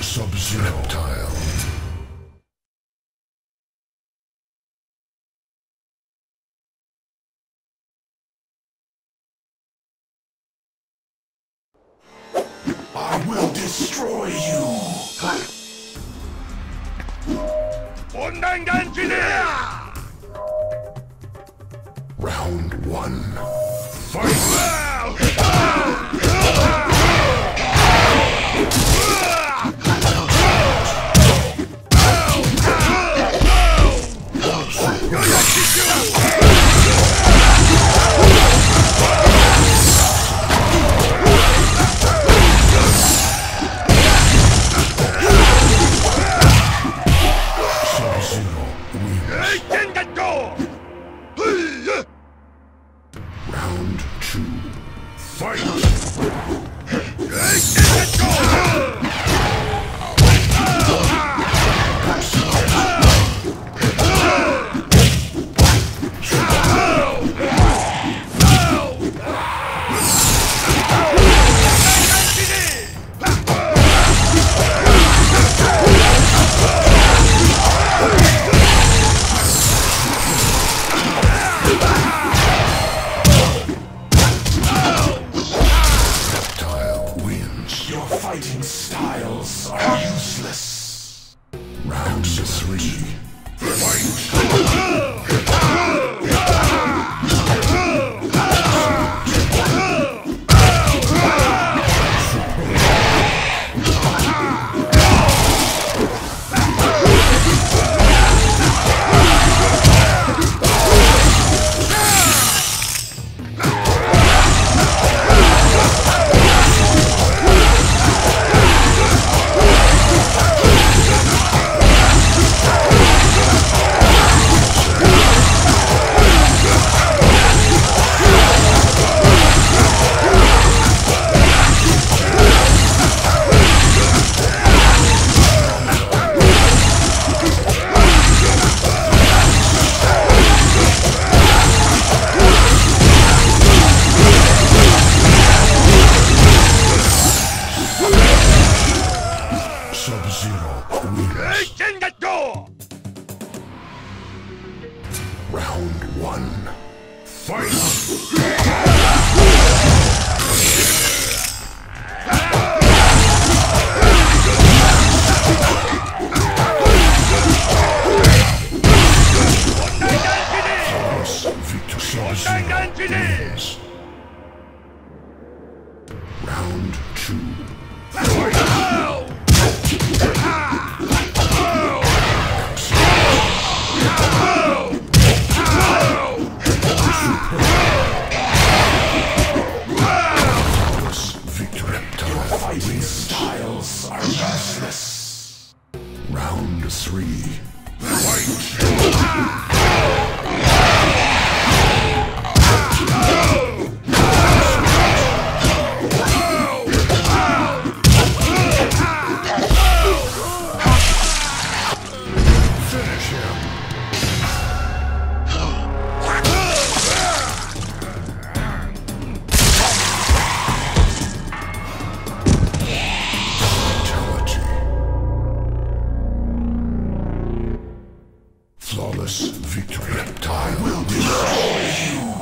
Sub-Zero. Reptile. I will destroy you. Round one. Fight! Round two. Fight! Fighting styles are useless. Round three. One. Fight! Round two. Victor three. Finish him! flawless victory. Time will destroy you!